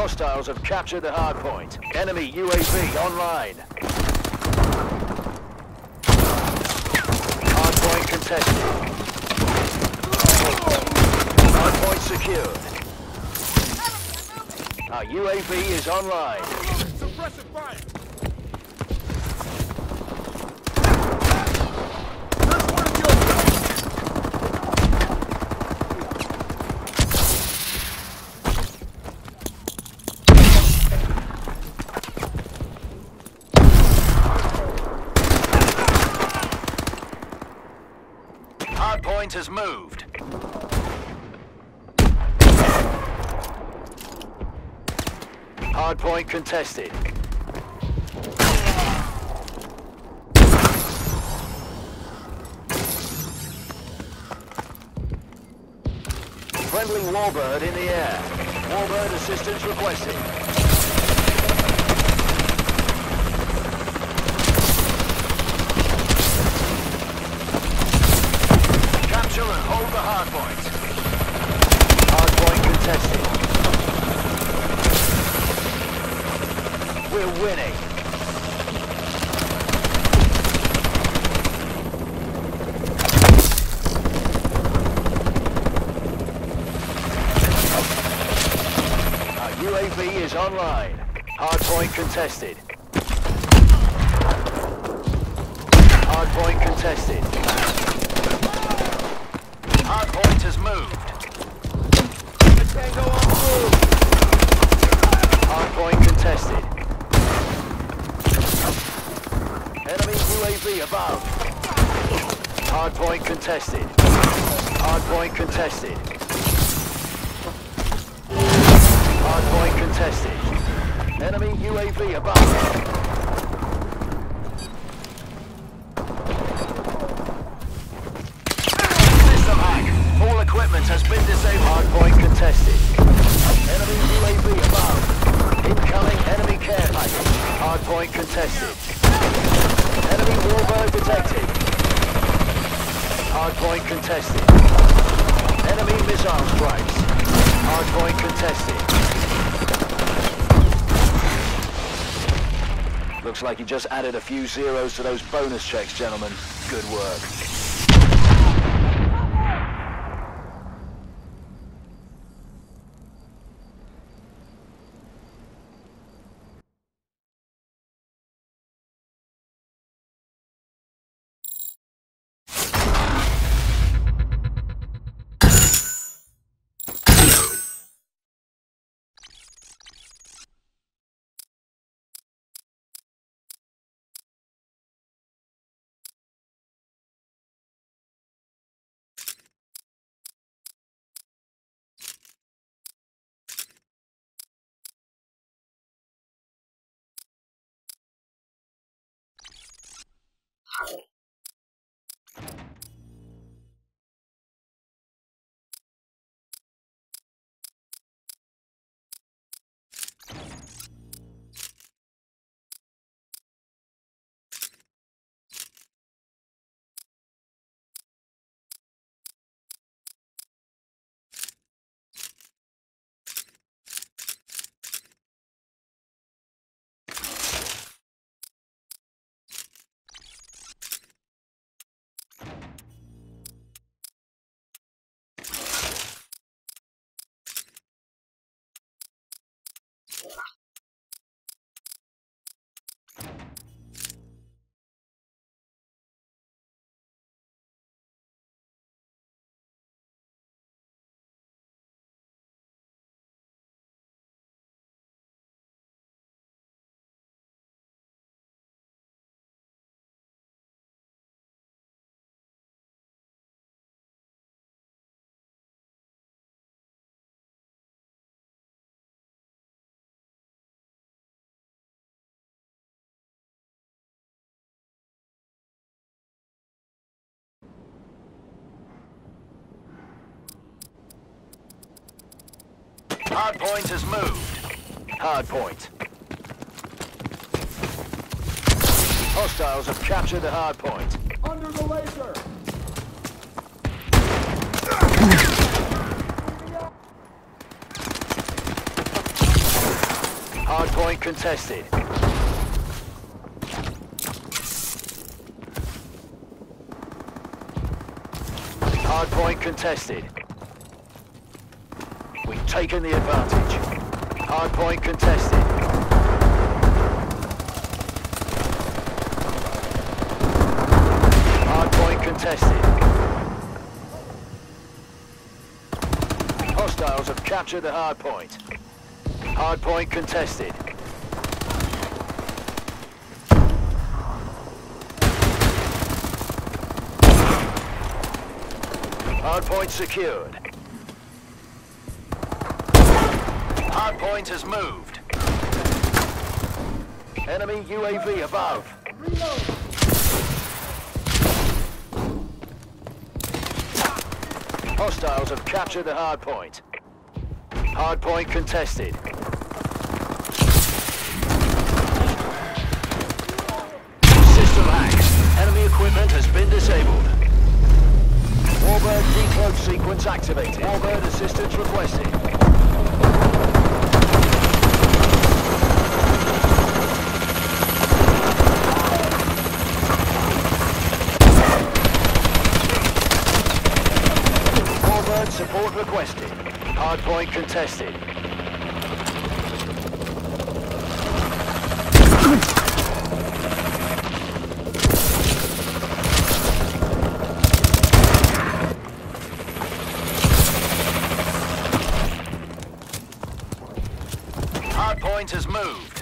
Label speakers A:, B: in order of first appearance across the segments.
A: Hostiles have captured the hard point. Enemy UAV online. Hard point contested. Hard point secured. Our UAV is online.
B: Suppressive fire! There's one of yours!
A: Hard point has moved. Hard point contested. Friendly Warbird in the air. Warbird assistance requested. Capture and hold the hard point. Hard point contested. We're winning. Our Is online. Hard point contested. Hard point contested. Hard point has moved.
B: Tango on move!
A: Hard contested. Enemy UAV above. Hard point contested. Hard point contested. Point contested. Enemy UAV above. System hack. All equipment has been disabled. Hard point contested. Enemy UAV above. Incoming enemy care package. Hard point contested. Enemy warbird detected. Hard point contested. Enemy missile strikes. Hard point contested. Looks like you just added a few zeros to those bonus checks, gentlemen. Good work. Ow. Hard point has moved. Hard point. Hostiles have captured the hard point.
B: Under the laser!
A: Hardpoint contested. Hardpoint contested. Taken the advantage. Hardpoint contested. Hardpoint contested. Hostiles have captured the hardpoint. Hardpoint contested. Hardpoint secured. Hardpoint has moved. Enemy UAV above. Hostiles have captured the hardpoint. Hardpoint contested. System hacked. Enemy equipment has been disabled. Warbird decloak sequence activated. Warbird assistance requested. Warbird support requested. Hardpoint contested. Hardpoint has moved.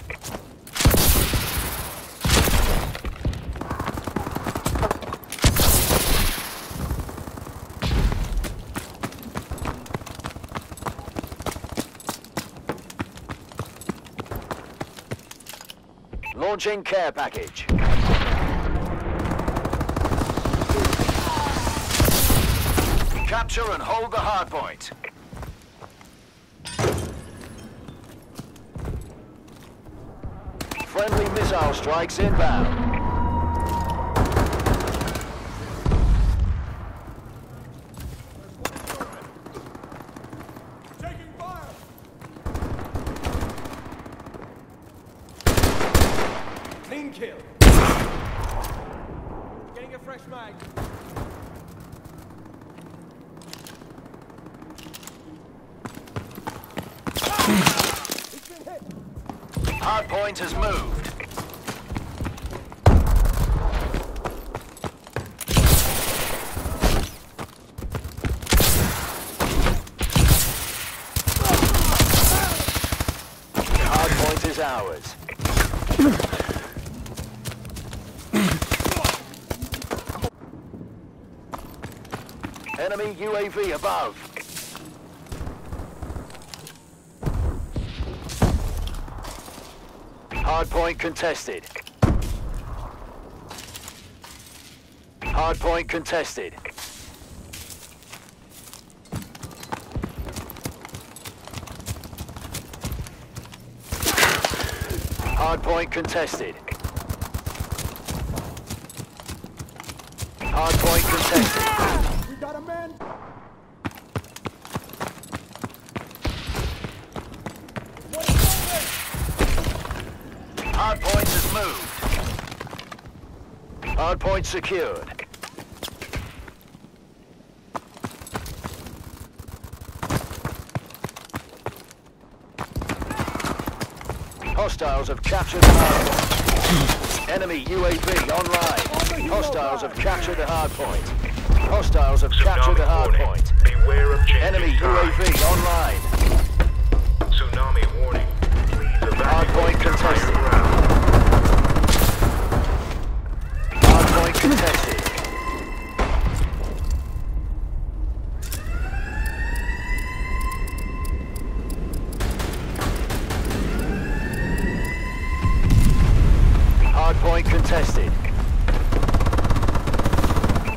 A: Launching care package. Capture and hold the hardpoint. Friendly missile strikes inbound.
B: Clean kill. Getting a fresh mag.
A: Hardpoint has moved. Hardpoint is ours. Enemy UAV above. Hardpoint contested. Hardpoint contested. Hardpoint contested. Hardpoint contested.
B: We got a man.
A: Hardpoint has moved. Hardpoint secured. Hostiles have captured the hardpoint. Enemy UAV online. Hostiles have captured the hardpoint. Hostiles have captured the hardpoint.
C: Beware of changing
A: Enemy. UAV online. Hardpoint contested.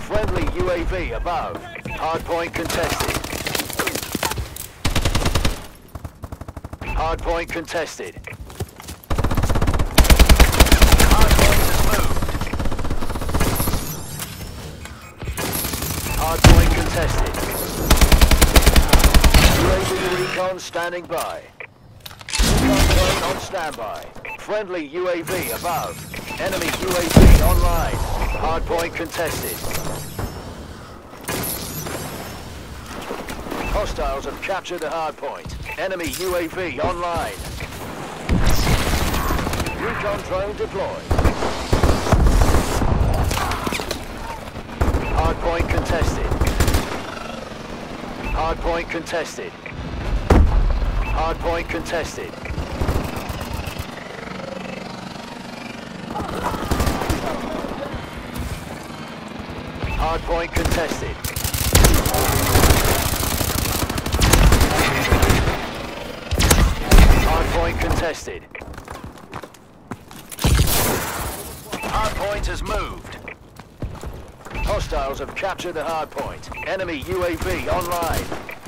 A: Friendly UAV above. Hardpoint contested. Hardpoint contested. Hardpoint has moved. Hardpoint contested. UAV recon standing by. Recon on standby. Friendly UAV above. Enemy UAV online. Hardpoint contested. Hostiles have captured the hardpoint. Enemy UAV online. Recon drone deployed. Hardpoint contested. Hardpoint contested. Hardpoint contested. Hardpoint contested. Hardpoint contested. Hardpoint has moved. Hostiles have captured the hardpoint. Enemy UAV online.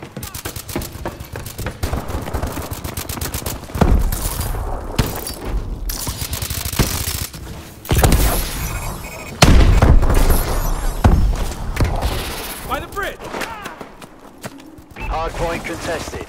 A: Contested.